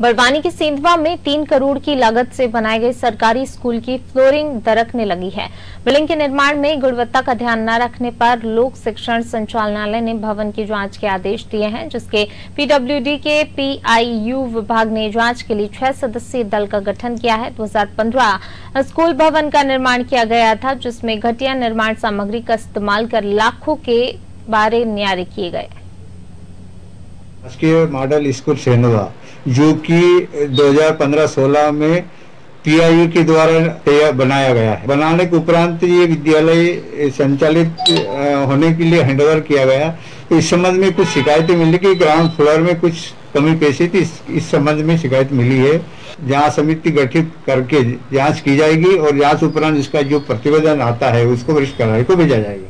बड़वानी के सिंधवा में तीन करोड़ की लागत से बनाए गए सरकारी स्कूल की फ्लोरिंग दरकने लगी है। बिल्डिंग के निर्माण में गुणवत्ता का ध्यान न रखने पर लोक शिक्षण संचालनालय ने भवन की जाँच के आदेश दिए हैं, जिसके पीडब्ल्यूडी के पीआईयू विभाग ने जाँच के लिए छह सदस्यीय दल का गठन किया है। 2015 स्कूल भवन का निर्माण किया गया था, जिसमें घटिया निर्माण सामग्री का इस्तेमाल कर लाखों के बारे न्यारे किए गए। राजकीय मॉडल स्कूल सेनवा जो कि 2015-16 में पीआईयू के द्वारा बनाया गया है। बनाने के उपरांत ये विद्यालय संचालित होने के लिए हैंडओवर किया गया। इस संबंध में कुछ शिकायतें मिली कि ग्राउंड फ्लोर में कुछ कमी पेशी थी इस, इस संबंध में शिकायत मिली है। जाँच समिति गठित करके जाँच की जाएगी और जाँच उपरांत इसका जो प्रतिवेदन आता है उसको वरिष्ठ कार्यालय को भेजा जाएगा।